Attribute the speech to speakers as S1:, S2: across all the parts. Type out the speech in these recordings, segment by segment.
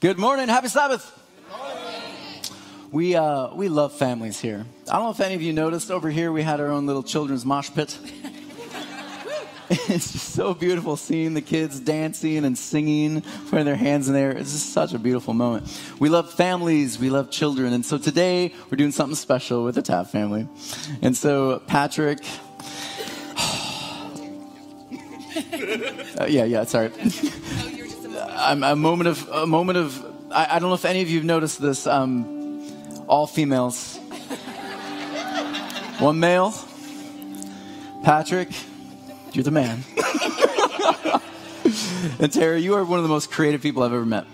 S1: Good morning. Happy Sabbath. We, uh, we love families here. I don't know if any of you noticed over here, we had our own little children's mosh pit. it's just so beautiful seeing the kids dancing and singing, putting their hands in there. It's just such a beautiful moment. We love families, we love children. And so today we're doing something special with the Tapp family. And so, Patrick. uh, yeah, yeah, sorry. I'm a moment of a moment of I, I, don't know if any of you have noticed this. Um, all females, one male. Patrick, you're the man. and Tara, you are one of the most creative people I've ever met,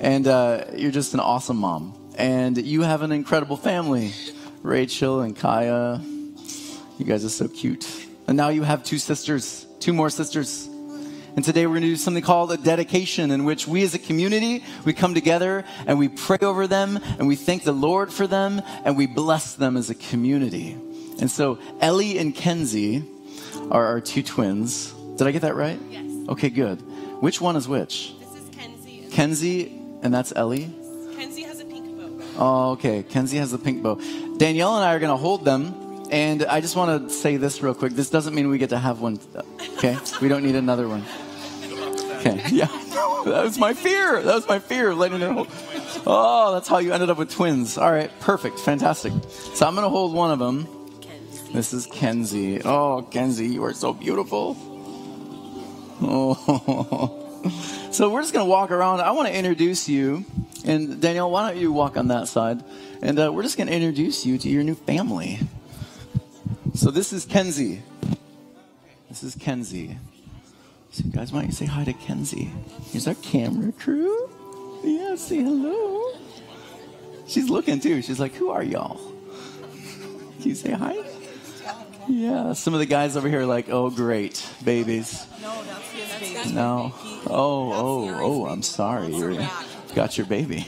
S1: and uh, you're just an awesome mom. And you have an incredible family, Rachel and Kaya. You guys are so cute. And now you have two sisters, two more sisters. And today we're going to do something called a dedication in which we as a community, we come together and we pray over them and we thank the Lord for them and we bless them as a community. And so Ellie and Kenzie are our two twins. Did I get that right?
S2: Yes.
S1: Okay, good. Which one is which?
S2: This is Kenzie.
S1: Kenzie, and that's Ellie?
S2: Kenzie has a pink bow.
S1: Oh, okay. Kenzie has the pink bow. Danielle and I are going to hold them. And I just want to say this real quick. This doesn't mean we get to have one. Okay? We don't need another one. Okay. Yeah. That was my fear. That was my fear. Letting her hold. Oh, that's how you ended up with twins. All right. Perfect. Fantastic. So I'm going to hold one of them. This is Kenzie. Oh, Kenzie, you are so beautiful. Oh. So we're just going to walk around. I want to introduce you. And Danielle, why don't you walk on that side? And uh, we're just going to introduce you to your new family. So this is Kenzie. This is Kenzie. So guys, why don't you say hi to Kenzie? Here's our camera crew. Yeah, say hello. She's looking too. She's like, who are y'all? Can you say hi? Yeah, some of the guys over here are like, oh, great, babies.
S2: No, that's his oh, oh, oh, baby.
S1: No. Oh, oh, oh, I'm sorry. You got your baby.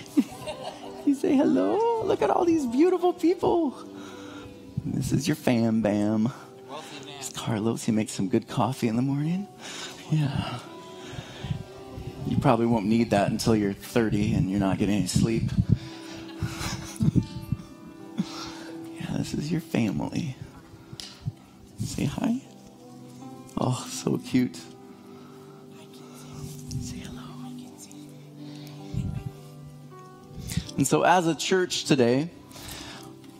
S1: you say hello. Look at all these beautiful people. This is your fam bam. It's Carlos. He makes some good coffee in the morning. Yeah. You probably won't need that until you're 30 and you're not getting any sleep. yeah, this is your family. Say hi. Oh, so cute. Say hello. And so, as a church today,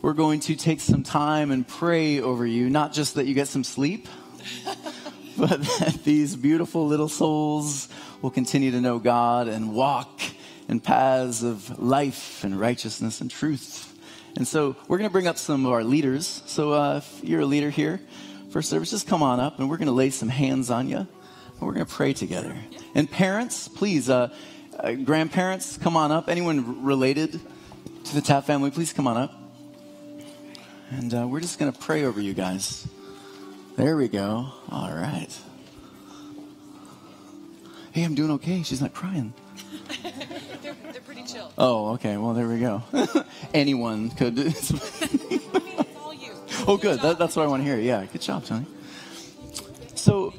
S1: we're going to take some time and pray over you, not just that you get some sleep, but that these beautiful little souls will continue to know God and walk in paths of life and righteousness and truth. And so we're going to bring up some of our leaders. So uh, if you're a leader here, first service, just come on up and we're going to lay some hands on you and we're going to pray together. And parents, please, uh, uh, grandparents, come on up. Anyone related to the Tapp family, please come on up. And uh, we're just going to pray over you guys. There we go. All right. Hey, I'm doing okay. She's not crying.
S2: They're, they're pretty chill.
S1: Oh, okay. Well, there we go. Anyone could.
S2: I mean, it's all you.
S1: oh, good. That, that's what I want to hear. Yeah, good job, Tony. So,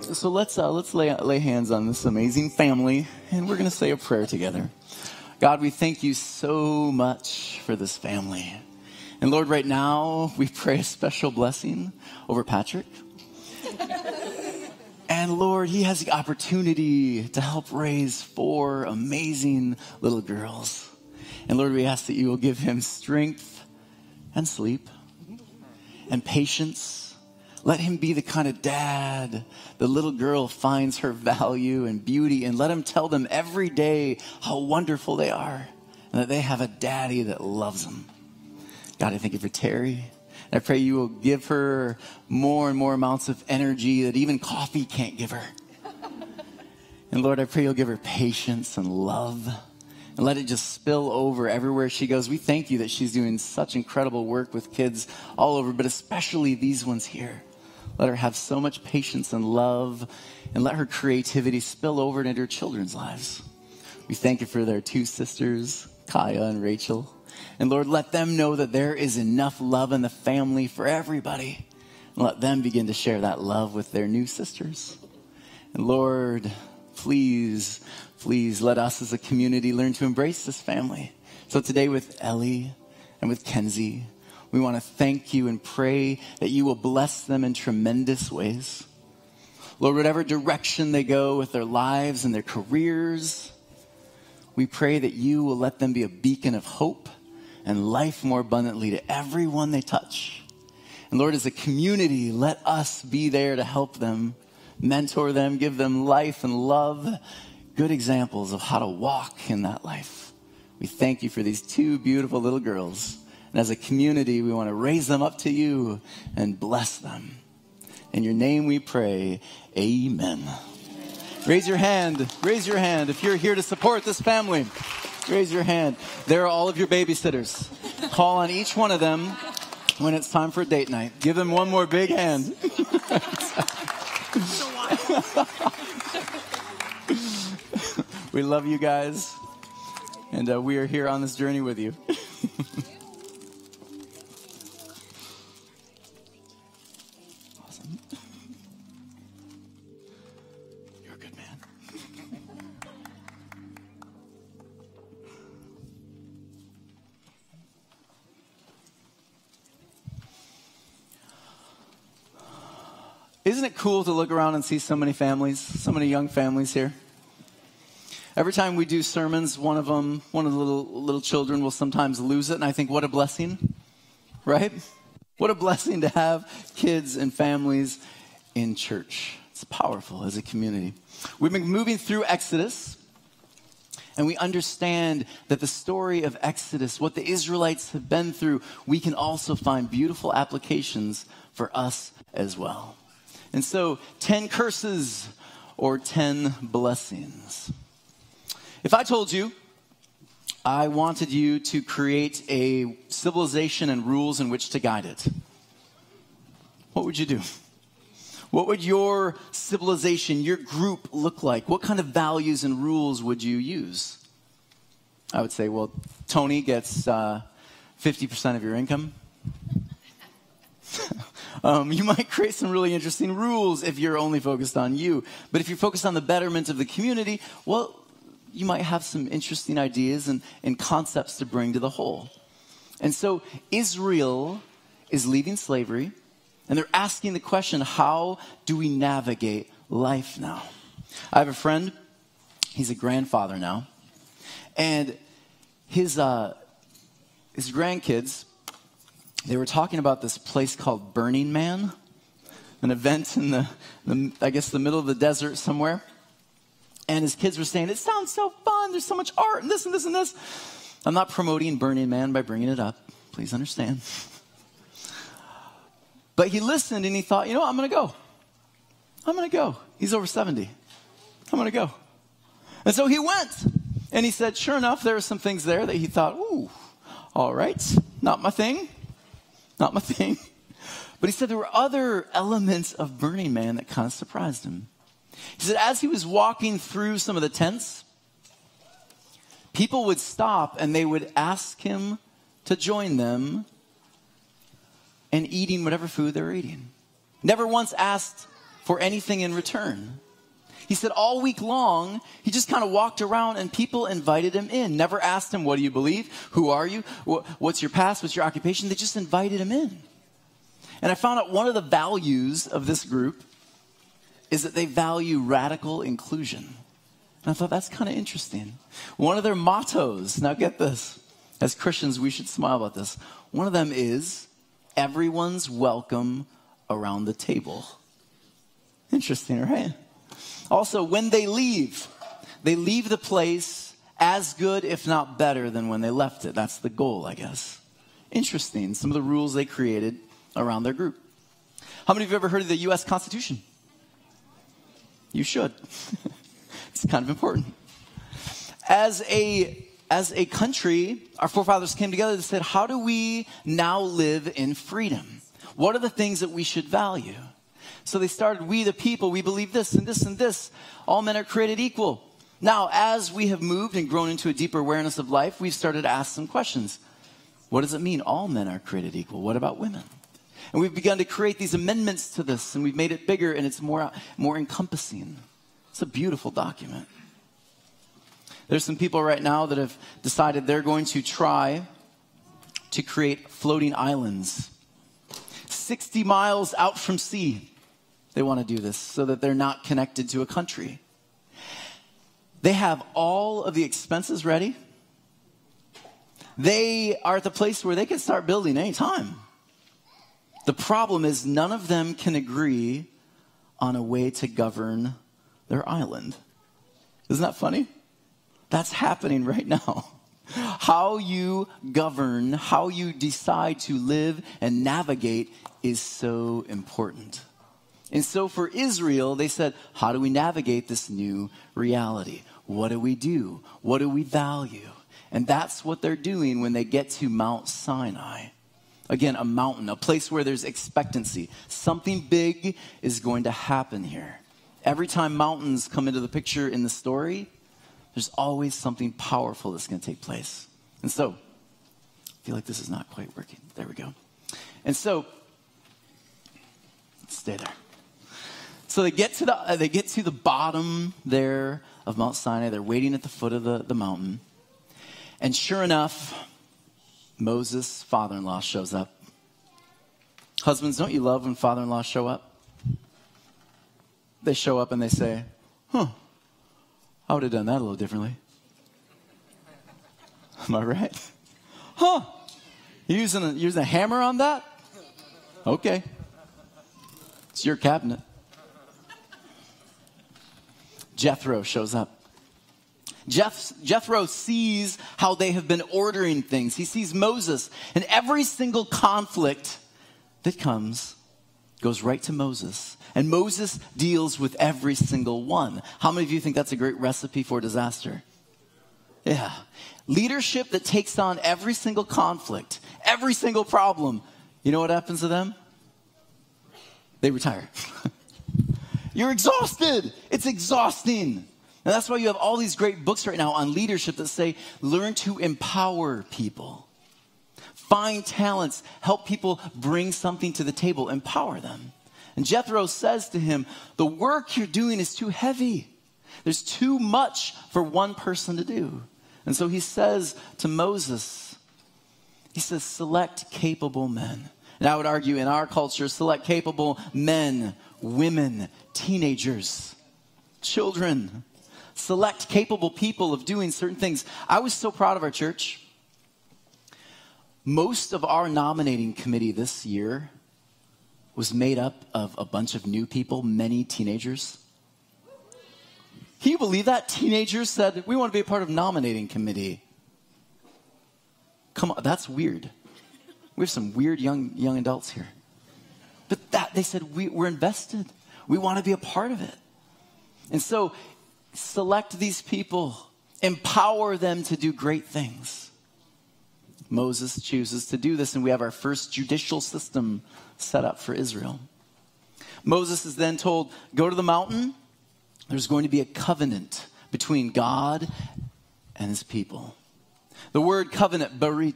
S1: so let's uh, let's lay lay hands on this amazing family, and we're going to say a prayer together. God, we thank you so much for this family. And Lord, right now, we pray a special blessing over Patrick. And Lord, he has the opportunity to help raise four amazing little girls. And Lord, we ask that you will give him strength and sleep and patience. Let him be the kind of dad the little girl finds her value and beauty, and let him tell them every day how wonderful they are and that they have a daddy that loves them. God, I thank you for Terry. I pray you will give her more and more amounts of energy that even coffee can't give her. And Lord, I pray you'll give her patience and love and let it just spill over everywhere she goes. We thank you that she's doing such incredible work with kids all over, but especially these ones here. Let her have so much patience and love and let her creativity spill over into her children's lives. We thank you for their two sisters, Kaya and Rachel. And Lord, let them know that there is enough love in the family for everybody. And let them begin to share that love with their new sisters. And Lord, please, please let us as a community learn to embrace this family. So today with Ellie and with Kenzie, we want to thank you and pray that you will bless them in tremendous ways. Lord, whatever direction they go with their lives and their careers, we pray that you will let them be a beacon of hope and life more abundantly to everyone they touch. And Lord, as a community, let us be there to help them, mentor them, give them life and love, good examples of how to walk in that life. We thank you for these two beautiful little girls. And as a community, we want to raise them up to you and bless them. In your name we pray, amen. Raise your hand. Raise your hand if you're here to support this family. Raise your hand. There are all of your babysitters. Call on each one of them when it's time for date night. Give them one more big hand. we love you guys, and uh, we are here on this journey with you. Isn't it cool to look around and see so many families, so many young families here? Every time we do sermons, one of them, one of the little, little children will sometimes lose it, and I think, what a blessing, right? What a blessing to have kids and families in church. It's powerful as a community. We've been moving through Exodus, and we understand that the story of Exodus, what the Israelites have been through, we can also find beautiful applications for us as well. And so, 10 curses or 10 blessings. If I told you I wanted you to create a civilization and rules in which to guide it, what would you do? What would your civilization, your group look like? What kind of values and rules would you use? I would say, well, Tony gets uh, 50% of your income. Um, you might create some really interesting rules if you're only focused on you. But if you're focused on the betterment of the community, well, you might have some interesting ideas and, and concepts to bring to the whole. And so Israel is leaving slavery, and they're asking the question how do we navigate life now? I have a friend, he's a grandfather now, and his, uh, his grandkids, they were talking about this place called Burning Man, an event in the, the I guess, the middle of the desert somewhere. And his kids were saying, It sounds so fun. There's so much art and this and this and this. I'm not promoting Burning Man by bringing it up. Please understand. But he listened and he thought, You know what? I'm going to go. I'm going to go. He's over 70. I'm going to go. And so he went. And he said, Sure enough, there were some things there that he thought, Ooh, all right, not my thing. Not my thing. But he said there were other elements of Burning Man that kind of surprised him. He said, as he was walking through some of the tents, people would stop and they would ask him to join them in eating whatever food they were eating. Never once asked for anything in return. He said all week long, he just kind of walked around and people invited him in. Never asked him, What do you believe? Who are you? What's your past? What's your occupation? They just invited him in. And I found out one of the values of this group is that they value radical inclusion. And I thought that's kind of interesting. One of their mottos, now get this, as Christians, we should smile about this. One of them is everyone's welcome around the table. Interesting, right? Also, when they leave, they leave the place as good, if not better, than when they left it. That's the goal, I guess. Interesting, some of the rules they created around their group. How many of you ever heard of the U.S. Constitution? You should. it's kind of important. As a as a country, our forefathers came together and said, How do we now live in freedom? What are the things that we should value? So they started, We the people, we believe this and this and this. All men are created equal. Now, as we have moved and grown into a deeper awareness of life, we've started to ask some questions. What does it mean all men are created equal? What about women? And we've begun to create these amendments to this, and we've made it bigger and it's more, more encompassing. It's a beautiful document. There's some people right now that have decided they're going to try to create floating islands 60 miles out from sea. They want to do this so that they're not connected to a country. They have all of the expenses ready. They are at the place where they can start building anytime. The problem is, none of them can agree on a way to govern their island. Isn't that funny? That's happening right now. How you govern, how you decide to live and navigate is so important. And so for Israel, they said, How do we navigate this new reality? What do we do? What do we value? And that's what they're doing when they get to Mount Sinai. Again, a mountain, a place where there's expectancy. Something big is going to happen here. Every time mountains come into the picture in the story, there's always something powerful that's going to take place. And so, I feel like this is not quite working. There we go. And so, stay there. So they get to the uh, they get to the bottom there of Mount Sinai. They're waiting at the foot of the, the mountain. And sure enough, Moses' father-in-law shows up. Husbands, don't you love when father-in-laws show up? They show up and they say, "Huh, I would have done that a little differently." Am I right? Huh? You using a, using a hammer on that? Okay. It's your cabinet. Jethro shows up. Jethro sees how they have been ordering things. He sees Moses, and every single conflict that comes goes right to Moses. And Moses deals with every single one. How many of you think that's a great recipe for disaster? Yeah. Leadership that takes on every single conflict, every single problem. You know what happens to them? They retire. You're exhausted. It's exhausting. And that's why you have all these great books right now on leadership that say learn to empower people. Find talents, help people bring something to the table, empower them. And Jethro says to him, The work you're doing is too heavy. There's too much for one person to do. And so he says to Moses, He says, Select capable men. And I would argue in our culture, select capable men, women, teenagers, children. Select capable people of doing certain things. I was so proud of our church. Most of our nominating committee this year was made up of a bunch of new people, many teenagers. Can you believe that? Teenagers said, We want to be a part of nominating committee. Come on, that's weird. We have some weird young, young adults here. But that they said, we, We're invested. We want to be a part of it. And so select these people, empower them to do great things. Moses chooses to do this, and we have our first judicial system set up for Israel. Moses is then told, Go to the mountain. There's going to be a covenant between God and his people. The word covenant, barit,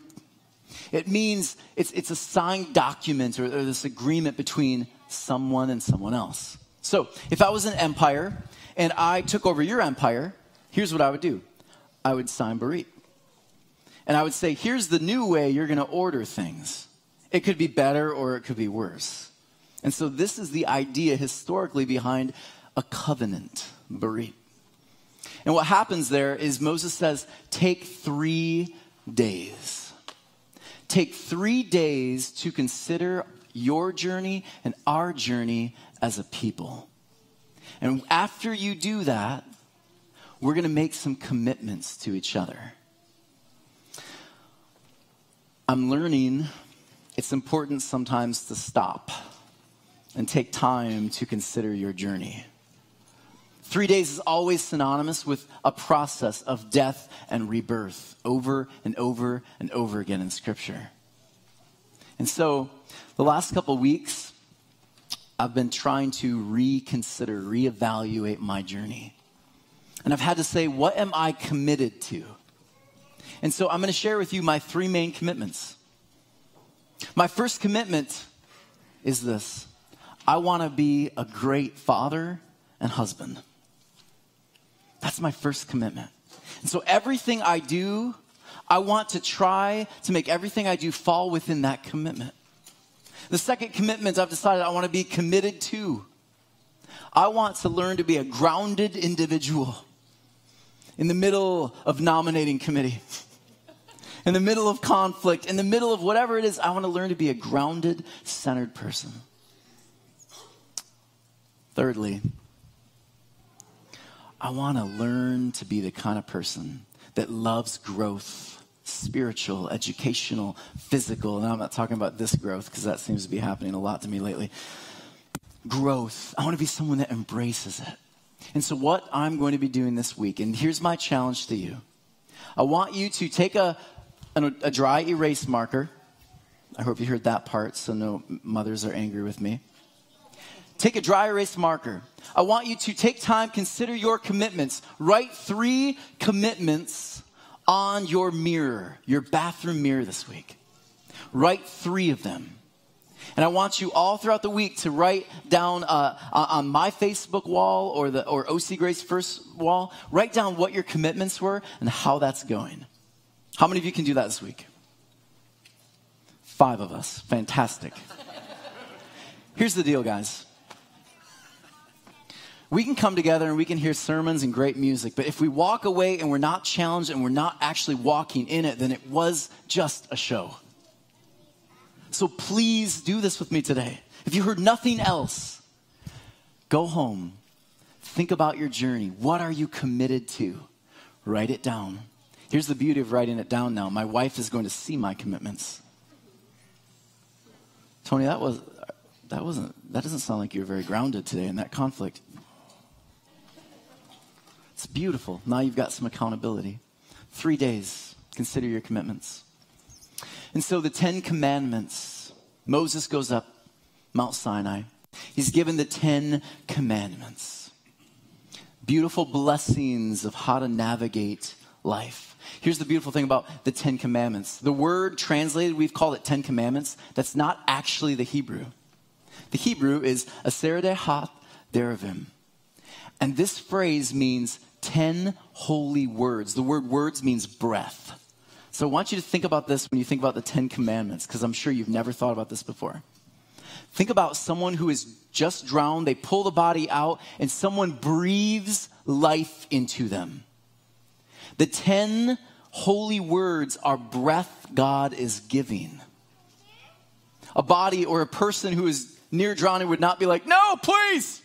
S1: it means it's, it's a signed document or, or this agreement between someone and someone else. So if I was an empire and I took over your empire, here's what I would do I would sign Barit. And I would say, here's the new way you're going to order things. It could be better or it could be worse. And so this is the idea historically behind a covenant, Barit. And what happens there is Moses says, take three days. Take three days to consider your journey and our journey as a people. And after you do that, we're going to make some commitments to each other. I'm learning it's important sometimes to stop and take time to consider your journey. Three days is always synonymous with a process of death and rebirth over and over and over again in Scripture. And so, the last couple weeks, I've been trying to reconsider, reevaluate my journey. And I've had to say, what am I committed to? And so I'm going to share with you my three main commitments. My first commitment is this I want to be a great father and husband. That's my first commitment. And so everything I do, I want to try to make everything I do fall within that commitment. The second commitment I've decided I want to be committed to. I want to learn to be a grounded individual in the middle of nominating committee, in the middle of conflict, in the middle of whatever it is. I want to learn to be a grounded, centered person. Thirdly, I want to learn to be the kind of person that loves growth, spiritual, educational, physical. And I'm not talking about this growth because that seems to be happening a lot to me lately. Growth. I want to be someone that embraces it. And so, what I'm going to be doing this week, and here's my challenge to you I want you to take a, a, a dry erase marker. I hope you heard that part so no mothers are angry with me. Take a dry erase marker. I want you to take time, consider your commitments. Write three commitments on your mirror, your bathroom mirror this week. Write three of them. And I want you all throughout the week to write down uh, on my Facebook wall or the or OC Grace First wall, write down what your commitments were and how that's going. How many of you can do that this week? Five of us. Fantastic. Here's the deal, guys we can come together and we can hear sermons and great music, but if we walk away and we're not challenged and we're not actually walking in it, then it was just a show. So please do this with me today. If you heard nothing else, go home, think about your journey. What are you committed to? Write it down. Here's the beauty of writing it down now. My wife is going to see my commitments. Tony, that was that wasn't that doesn't sound like you're very grounded today in that conflict. It's beautiful. Now you've got some accountability. Three days. Consider your commitments. And so the Ten Commandments, Moses goes up Mount Sinai. He's given the Ten Commandments. Beautiful blessings of how to navigate life. Here's the beautiful thing about the Ten Commandments. The word translated, we've called it Ten Commandments. That's not actually the Hebrew. The Hebrew is Aseret Hat Deravim. And this phrase means 10 holy words. The word words means breath. So I want you to think about this when you think about the 10 commandments, because I'm sure you've never thought about this before. Think about someone who is just drowned, they pull the body out, and someone breathes life into them. The 10 holy words are breath God is giving. A body or a person who is near drowning would not be like, No, please,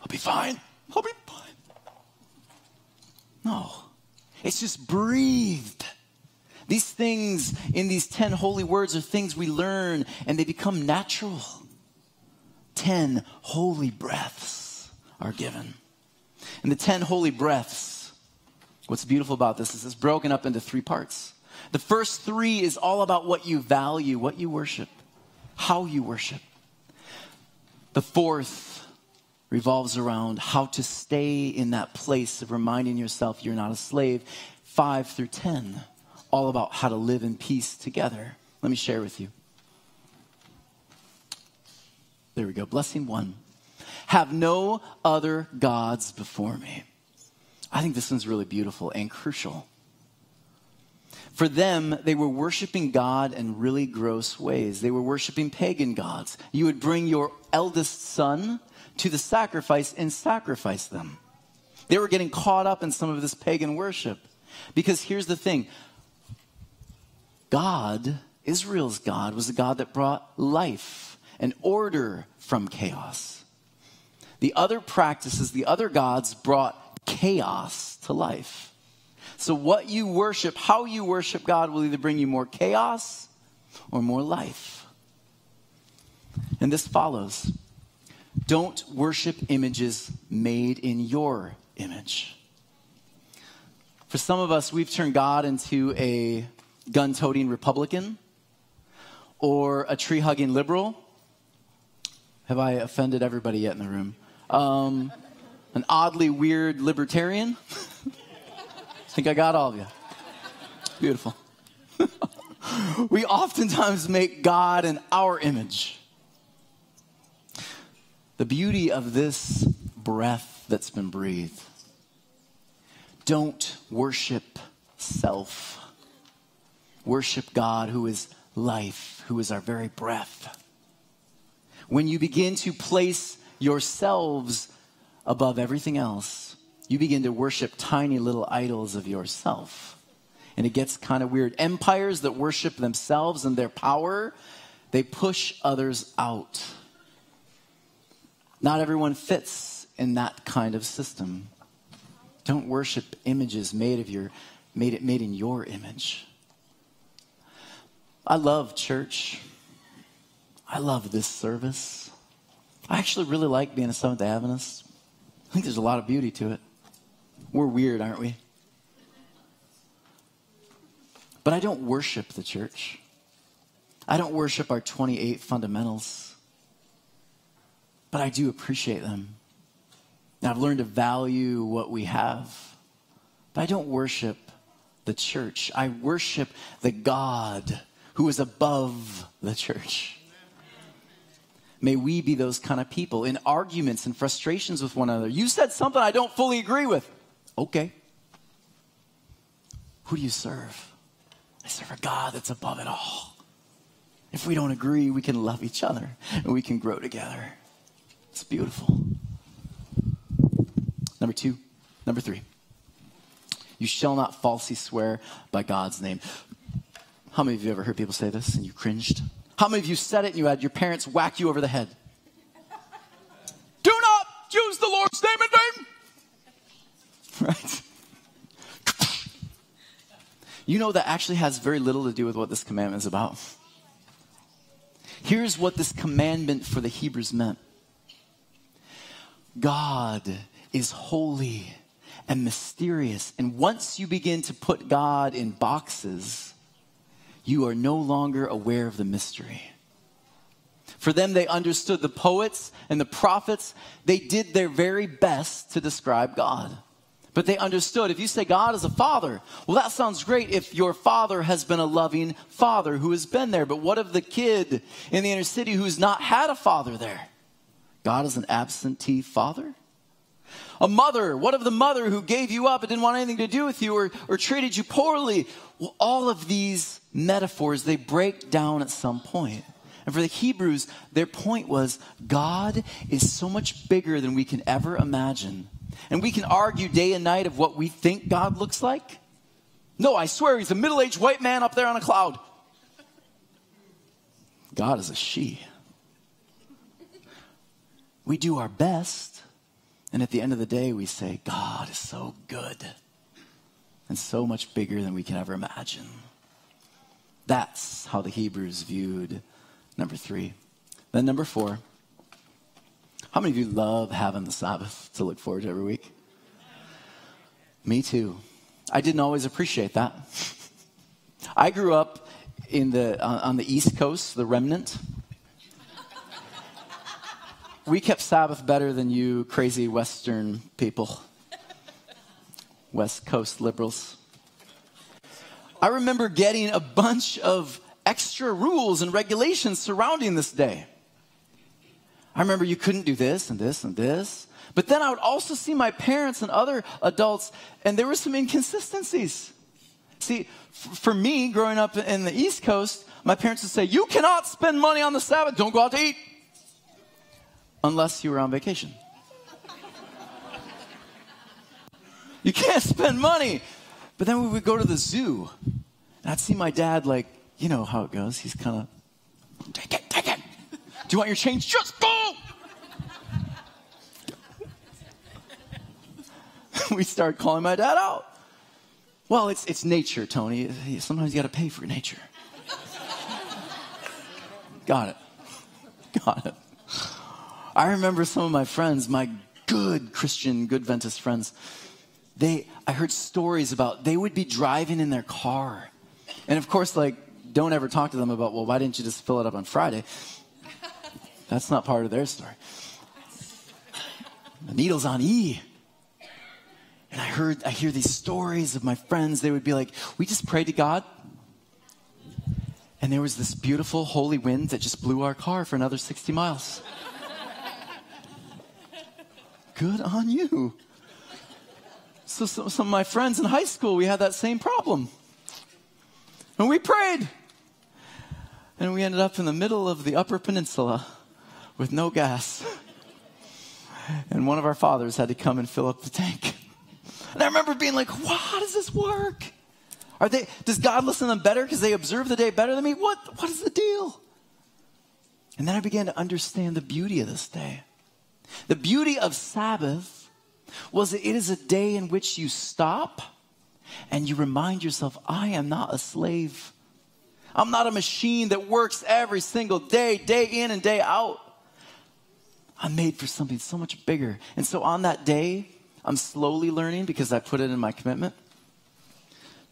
S1: I'll be fine. I'll be fine. No, it's just breathed. These things in these 10 holy words are things we learn and they become natural. 10 holy breaths are given. And the 10 holy breaths, what's beautiful about this is it's broken up into three parts. The first three is all about what you value, what you worship, how you worship. The fourth revolves around how to stay in that place of reminding yourself you're not a slave. Five through 10, all about how to live in peace together. Let me share with you. There we go. Blessing one. Have no other gods before me. I think this one's really beautiful and crucial. For them, they were worshiping God in really gross ways. They were worshiping pagan gods. You would bring your eldest son to the sacrifice and sacrifice them. They were getting caught up in some of this pagan worship. Because here's the thing God, Israel's God, was a God that brought life and order from chaos. The other practices, the other gods brought chaos to life. So, what you worship, how you worship God, will either bring you more chaos or more life. And this follows don't worship images made in your image. For some of us, we've turned God into a gun toting Republican or a tree hugging liberal. Have I offended everybody yet in the room? Um, an oddly weird libertarian. I think I got all of you. Beautiful. we oftentimes make God in our image. The beauty of this breath that's been breathed Don't worship self. Worship God, who is life, who is our very breath. When you begin to place yourselves above everything else, you begin to worship tiny little idols of yourself. And it gets kind of weird. Empires that worship themselves and their power, they push others out. Not everyone fits in that kind of system. Don't worship images made of your made it made in your image. I love church. I love this service. I actually really like being a Seventh Adventist. I think there's a lot of beauty to it. We're weird, aren't we? But I don't worship the church. I don't worship our 28 fundamentals. But I do appreciate them. And I've learned to value what we have. But I don't worship the church. I worship the God who is above the church. May we be those kind of people in arguments and frustrations with one another. You said something I don't fully agree with. Okay. Who do you serve? I serve a God that's above it all. If we don't agree, we can love each other and we can grow together. It's beautiful. Number two, number three. You shall not falsely swear by God's name. How many of you ever heard people say this and you cringed? How many of you said it and you had your parents whack you over the head? Do not use the Lord's name in vain. Right? You know that actually has very little to do with what this commandment is about. Here's what this commandment for the Hebrews meant God is holy and mysterious. And once you begin to put God in boxes, you are no longer aware of the mystery. For them, they understood the poets and the prophets. They did their very best to describe God. But they understood if you say God is a father, well, that sounds great if your father has been a loving father who has been there. But what of the kid in the inner city who's not had a father there? God is an absentee father? A mother, what of the mother who gave you up and didn't want anything to do with you or, or treated you poorly? Well, all of these metaphors, they break down at some point. And for the Hebrews, their point was God is so much bigger than we can ever imagine. And we can argue day and night of what we think God looks like. No, I swear he's a middle aged white man up there on a cloud. God is a she. We do our best, and at the end of the day, we say, God is so good and so much bigger than we can ever imagine. That's how the Hebrews viewed number three. Then, number four. How many of you love having the Sabbath to look forward to every week? Me too. I didn't always appreciate that. I grew up in the, on the East Coast, the remnant. We kept Sabbath better than you crazy Western people, West Coast liberals. I remember getting a bunch of extra rules and regulations surrounding this day. I remember you couldn't do this and this and this. But then I would also see my parents and other adults, and there were some inconsistencies. See, for me, growing up in the East Coast, my parents would say, You cannot spend money on the Sabbath, don't go out to eat. Unless you were on vacation. you can't spend money. But then we would go to the zoo, and I'd see my dad, like, you know how it goes. He's kind of, Take it, take it. Do you want your change? Just go. we started calling my dad out. Well, it's, it's nature, Tony. Sometimes you got to pay for nature. got it. Got it. I remember some of my friends, my good Christian, good Adventist friends, they, I heard stories about they would be driving in their car. And of course, like, don't ever talk to them about, well, why didn't you just fill it up on Friday? That's not part of their story. The needle's on E. And I heard, I hear these stories of my friends. They would be like, we just prayed to God. And there was this beautiful holy wind that just blew our car for another 60 miles. Good on you. So some, some of my friends in high school, we had that same problem. And we prayed. And we ended up in the middle of the Upper Peninsula with no gas. And one of our fathers had to come and fill up the tank. And I remember being like, wow, how does this work? Are they, does God listen to them better because they observe the day better than me? What, what is the deal? And then I began to understand the beauty of this day. The beauty of Sabbath was that it is a day in which you stop and you remind yourself, I am not a slave. I'm not a machine that works every single day, day in and day out. I'm made for something so much bigger. And so on that day, I'm slowly learning because I put it in my commitment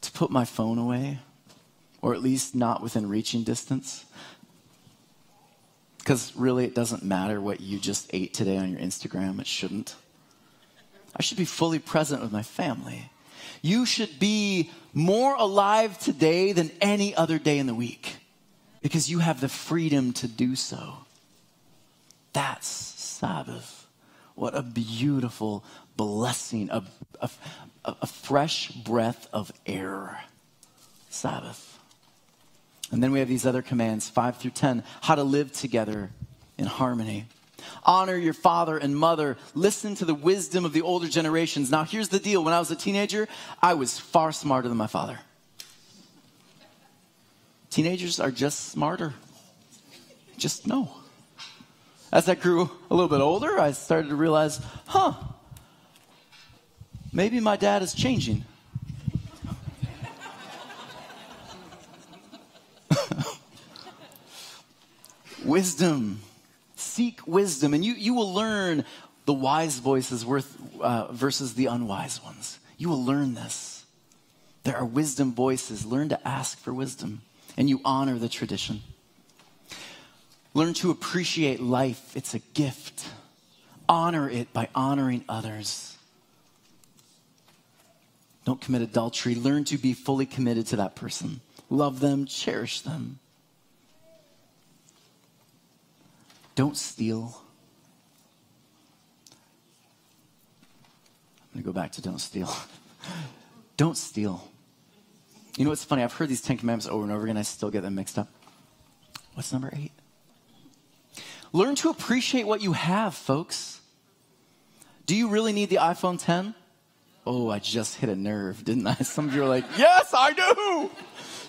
S1: to put my phone away, or at least not within reaching distance. Because really, it doesn't matter what you just ate today on your Instagram. It shouldn't. I should be fully present with my family. You should be more alive today than any other day in the week because you have the freedom to do so. That's Sabbath. What a beautiful blessing, a, a, a fresh breath of air. Sabbath. And then we have these other commands, 5 through 10, how to live together in harmony. Honor your father and mother. Listen to the wisdom of the older generations. Now, here's the deal. When I was a teenager, I was far smarter than my father. Teenagers are just smarter. Just know. As I grew a little bit older, I started to realize, huh, maybe my dad is changing. Wisdom seek wisdom, and you, you will learn the wise voices worth, uh, versus the unwise ones. You will learn this. There are wisdom voices. Learn to ask for wisdom, and you honor the tradition. Learn to appreciate life, it's a gift. Honor it by honoring others. Don't commit adultery. Learn to be fully committed to that person. Love them, cherish them. Don't steal. I'm going to go back to don't steal. don't steal. You know what's funny? I've heard these Ten Commandments over and over again. I still get them mixed up. What's number eight? Learn to appreciate what you have, folks. Do you really need the iPhone 10? Oh, I just hit a nerve, didn't I? Some of you are like, yes, I do.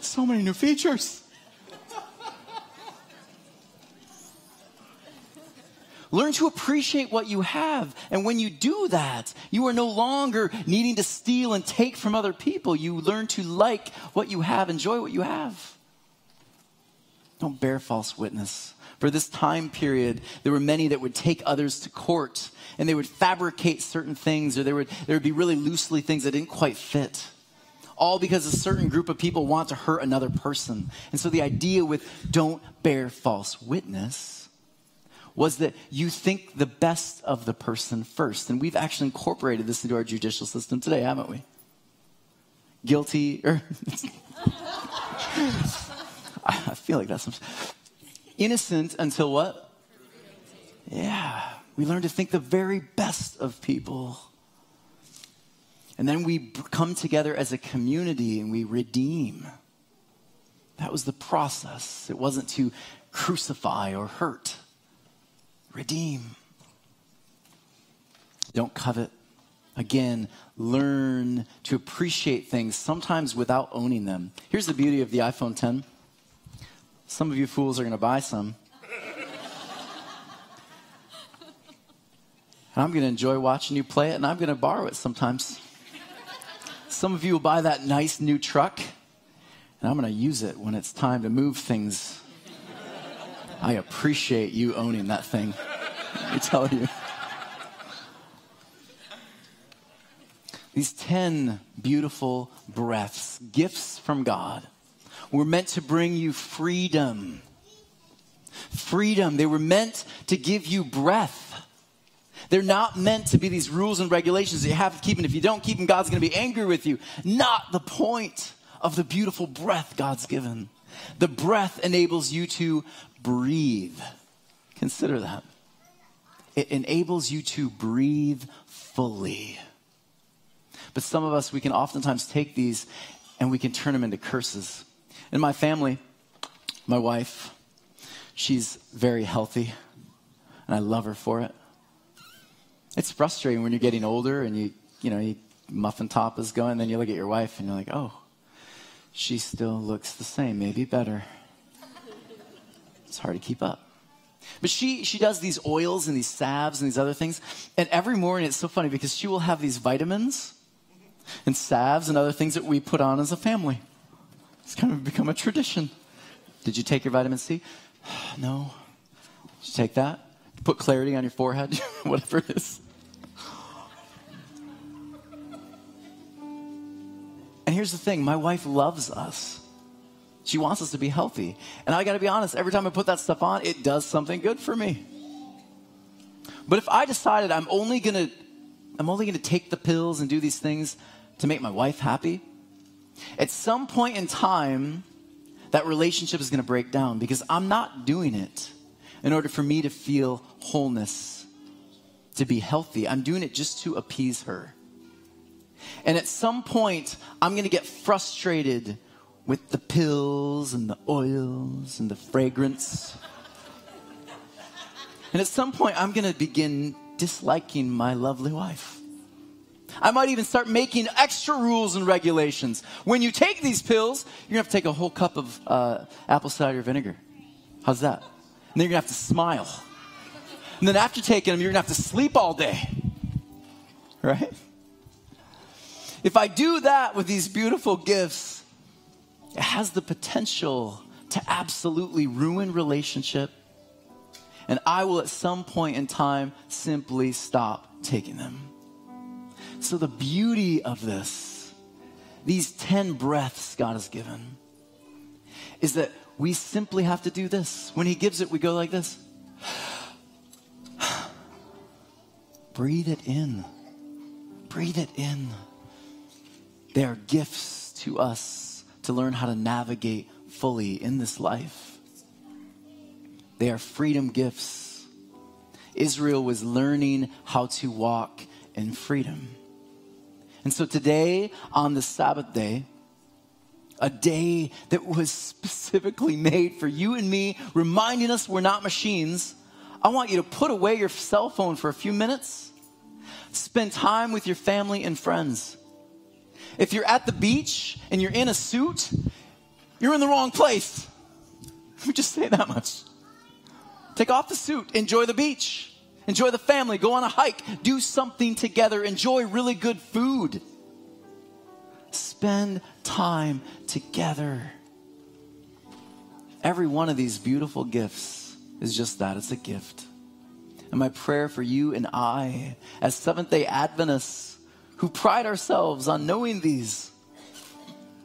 S1: So many new features. Learn to appreciate what you have. And when you do that, you are no longer needing to steal and take from other people. You learn to like what you have, enjoy what you have. Don't bear false witness. For this time period, there were many that would take others to court and they would fabricate certain things or there would, there would be really loosely things that didn't quite fit. All because a certain group of people want to hurt another person. And so the idea with don't bear false witness was that you think the best of the person first. And we've actually incorporated this into our judicial system today, haven't we? Guilty, or I feel like that's innocent until what? Yeah, we learn to think the very best of people. And then we come together as a community and we redeem. That was the process. It wasn't to crucify or hurt redeem. Don't covet. Again, learn to appreciate things, sometimes without owning them. Here's the beauty of the iPhone 10. Some of you fools are going to buy some. and I'm going to enjoy watching you play it, and I'm going to borrow it sometimes. Some of you will buy that nice new truck, and I'm going to use it when it's time to move things I appreciate you owning that thing. Me tell you. These 10 beautiful breaths, gifts from God, were meant to bring you freedom. Freedom. They were meant to give you breath. They're not meant to be these rules and regulations that you have to keep, and if you don't keep them, God's going to be angry with you. Not the point of the beautiful breath God's given. The breath enables you to breathe. Consider that. It enables you to breathe fully. But some of us, we can oftentimes take these and we can turn them into curses. In my family, my wife, she's very healthy, and I love her for it. It's frustrating when you're getting older and you, you know, you, muffin top is going, then you look at your wife and you're like, oh, she still looks the same, maybe better. It's hard to keep up. But she, she does these oils and these salves and these other things. And every morning, it's so funny because she will have these vitamins and salves and other things that we put on as a family. It's kind of become a tradition. Did you take your vitamin C? no. Did you take that? Put clarity on your forehead? Whatever it is. And here's the thing my wife loves us. She wants us to be healthy. And I got to be honest, every time I put that stuff on, it does something good for me. But if I decided I'm only going to I'm only going to take the pills and do these things to make my wife happy, at some point in time that relationship is going to break down because I'm not doing it in order for me to feel wholeness, to be healthy. I'm doing it just to appease her. And at some point, I'm going to get frustrated with the pills and the oils and the fragrance. And at some point, I'm going to begin disliking my lovely wife. I might even start making extra rules and regulations. When you take these pills, you're going to have to take a whole cup of uh, apple cider vinegar. How's that? And then you're going to have to smile. And then after taking them, you're going to have to sleep all day. Right? If I do that with these beautiful gifts, it has the potential to absolutely ruin relationship. And I will at some point in time simply stop taking them. So, the beauty of this, these 10 breaths God has given, is that we simply have to do this. When He gives it, we go like this breathe it in. Breathe it in. They are gifts to us to learn how to navigate fully in this life. They are freedom gifts. Israel was learning how to walk in freedom. And so today, on the Sabbath day, a day that was specifically made for you and me, reminding us we're not machines, I want you to put away your cell phone for a few minutes, spend time with your family and friends. If you're at the beach and you're in a suit, you're in the wrong place. Let me just say that much. Take off the suit, enjoy the beach. Enjoy the family, go on a hike, do something together, enjoy really good food. Spend time together. Every one of these beautiful gifts is just that it's a gift. And my prayer for you and I, as Seventh day Adventists who pride ourselves on knowing these,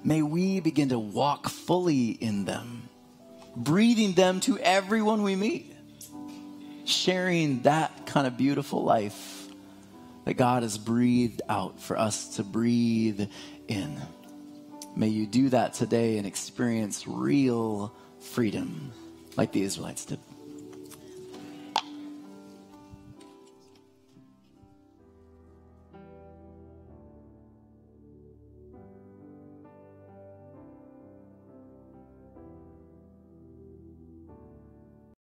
S1: may we begin to walk fully in them, breathing them to everyone we meet sharing that kind of beautiful life that God has breathed out for us to breathe in. May you do that today and experience real freedom like the Israelites did.